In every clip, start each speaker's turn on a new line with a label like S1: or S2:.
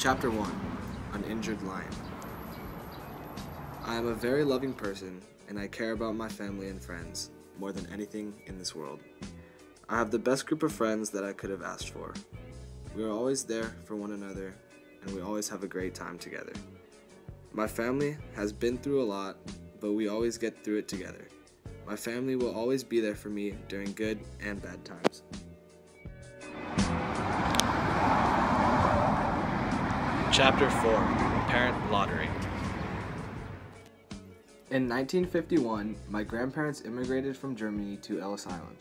S1: Chapter 1 An Injured Lion. I am a very loving person, and I care about my family and friends more than anything in this world. I have the best group of friends that I could have asked for. We are always there for one another, and we always have a great time together. My family has been through a lot, but we always get through it together. My family will always be there for me during good and bad times. Chapter 4 Parent Lottery In 1951, my grandparents immigrated from Germany to Ellis Island.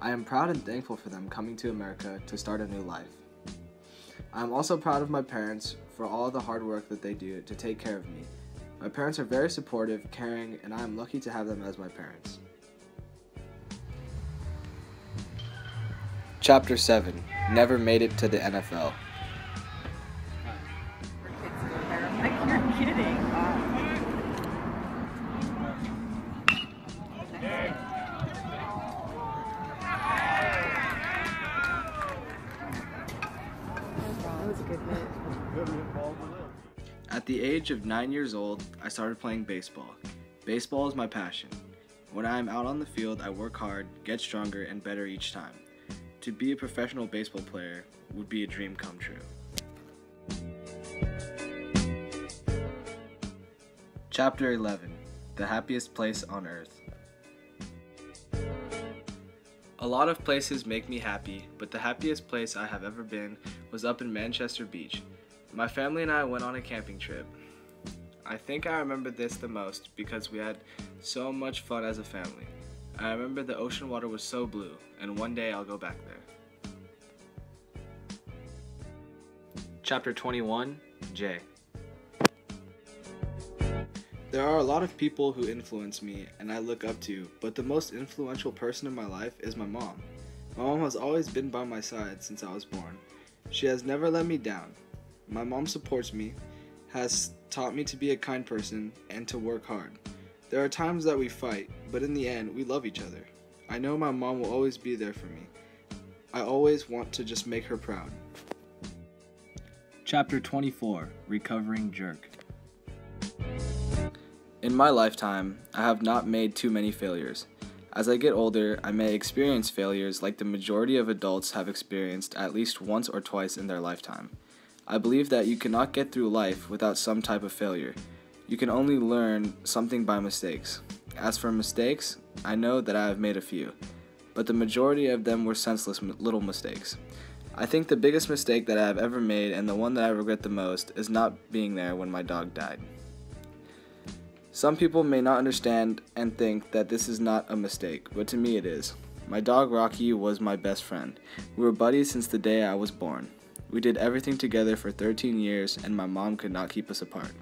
S1: I am proud and thankful for them coming to America to start a new life. I am also proud of my parents for all the hard work that they do to take care of me. My parents are very supportive, caring, and I am lucky to have them as my parents. Chapter 7 Never Made It to the NFL. At the age of nine years old, I started playing baseball. Baseball is my passion. When I am out on the field, I work hard, get stronger, and better each time. To be a professional baseball player would be a dream come true. Chapter 11 The Happiest Place on Earth. A lot of places make me happy, but the happiest place I have ever been was up in Manchester Beach. My family and I went on a camping trip. I think I remember this the most because we had so much fun as a family. I remember the ocean water was so blue, and one day I'll go back there. Chapter 21 J. There are a lot of people who influence me and I look up to, but the most influential person in my life is my mom. My mom has always been by my side since I was born. She has never let me down. My mom supports me, has taught me to be a kind person, and to work hard. There are times that we fight, but in the end, we love each other. I know my mom will always be there for me. I always want to just make her proud. Chapter 24 Recovering Jerk. In my lifetime, I have not made too many failures. As I get older, I may experience failures like the majority of adults have experienced at least once or twice in their lifetime. I believe that you cannot get through life without some type of failure. You can only learn something by mistakes. As for mistakes, I know that I have made a few, but the majority of them were senseless little mistakes. I think the biggest mistake that I have ever made and the one that I regret the most is not being there when my dog died. Some people may not understand and think that this is not a mistake, but to me it is. My dog Rocky was my best friend. We were buddies since the day I was born. We did everything together for 13 years, and my mom could not keep us apart.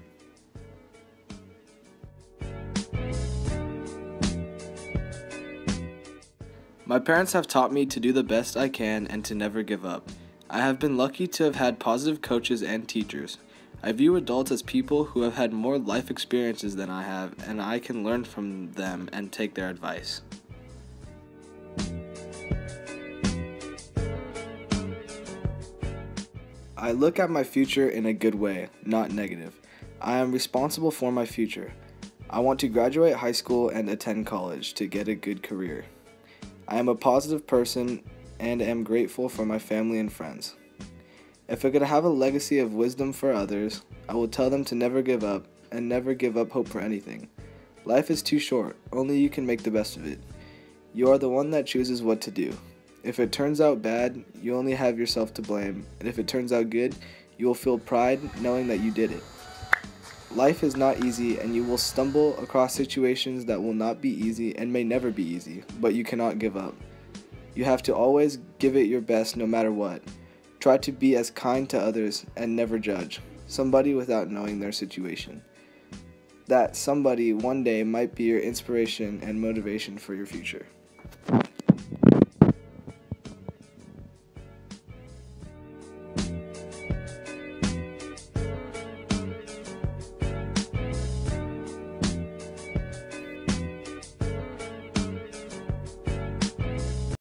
S1: My parents have taught me to do the best I can and to never give up. I have been lucky to have had positive coaches and teachers. I view adults as people who have had more life experiences than I have, and I can learn from them and take their advice. I look at my future in a good way, not negative. I am responsible for my future. I want to graduate high school and attend college to get a good career. I am a positive person and am grateful for my family and friends. If I could have a legacy of wisdom for others, I will tell them to never give up and never give up hope for anything. Life is too short, only you can make the best of it. You are the one that chooses what to do. If it turns out bad, you only have yourself to blame, and if it turns out good, you will feel pride knowing that you did it. Life is not easy, and you will stumble across situations that will not be easy and may never be easy, but you cannot give up. You have to always give it your best no matter what. Try to be as kind to others and never judge somebody without knowing their situation. That somebody one day might be your inspiration and motivation for your future.